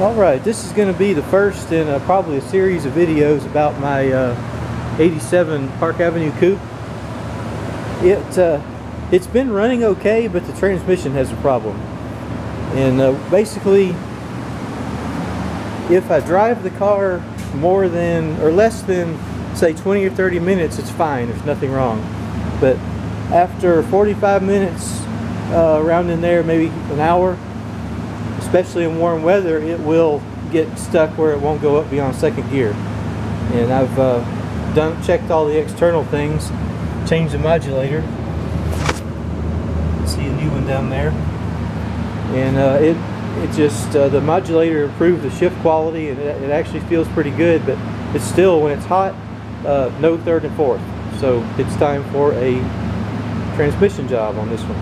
Alright, this is going to be the first in uh, probably a series of videos about my uh, 87 Park Avenue Coupe. It, uh, it's been running okay, but the transmission has a problem. And uh, basically, if I drive the car more than, or less than, say 20 or 30 minutes, it's fine, there's nothing wrong. But after 45 minutes, uh, around in there, maybe an hour, especially in warm weather, it will get stuck where it won't go up beyond second gear. And I've uh, done checked all the external things, changed the modulator. See a new one down there, and uh, it it just uh, the modulator improved the shift quality, and it, it, actually feels pretty good. But it's still when it's hot, uh, no third and fourth. So it's time for a transmission job on this one.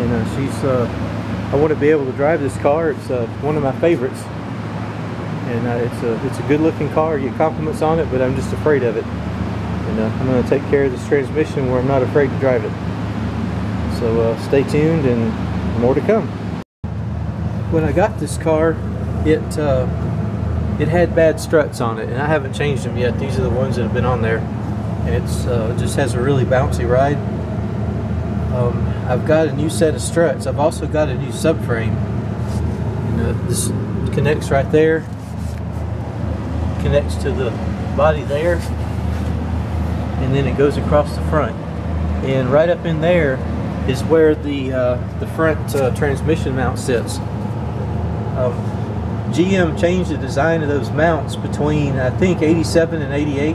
And uh, she's uh, I want to be able to drive this car. It's uh, one of my favorites, and uh, it's a it's a good looking car. You get compliments on it, but I'm just afraid of it. And uh, I'm going to take care of this transmission where I'm not afraid to drive it. So uh, stay tuned, and more to come. When I got this car, it uh, it had bad struts on it, and I haven't changed them yet. These are the ones that have been on there, and it's uh, just has a really bouncy ride. Um, I've got a new set of struts. I've also got a new subframe. And, uh, this connects right there. Connects to the body there. And then it goes across the front. And right up in there is where the uh, the front uh, transmission mount sits. Um, GM changed the design of those mounts between I think 87 and 88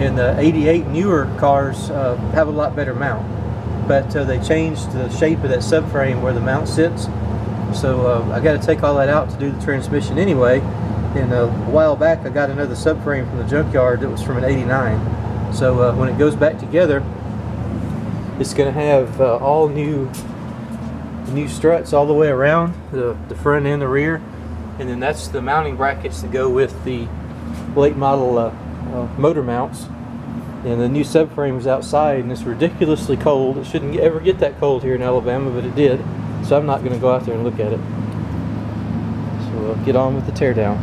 and the 88 newer cars uh, have a lot better mount but uh, they changed the shape of that subframe where the mount sits. So uh, I got to take all that out to do the transmission anyway. And uh, a while back I got another subframe from the junkyard that was from an 89. So uh, when it goes back together, it's going to have uh, all new new struts all the way around, the, the front and the rear. And then that's the mounting brackets that go with the late model uh, motor mounts and the new subframe is outside and it's ridiculously cold. It shouldn't ever get that cold here in Alabama, but it did. So I'm not going to go out there and look at it. So we'll get on with the teardown.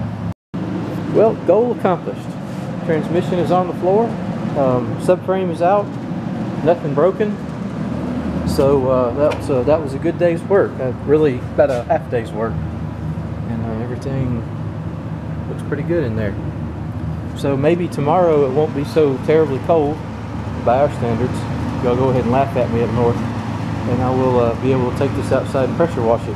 Well, goal accomplished. Transmission is on the floor. Um, subframe is out. Nothing broken. So uh, that, was a, that was a good day's work. Uh, really about a half day's work. And uh, everything looks pretty good in there. So maybe tomorrow it won't be so terribly cold by our standards. Y'all go ahead and laugh at me up north. And I will uh, be able to take this outside and pressure wash it.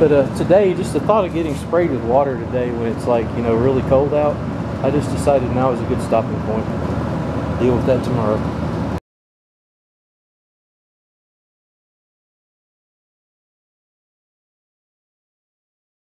But uh, today, just the thought of getting sprayed with water today when it's like, you know, really cold out, I just decided now is a good stopping point. Deal with that tomorrow.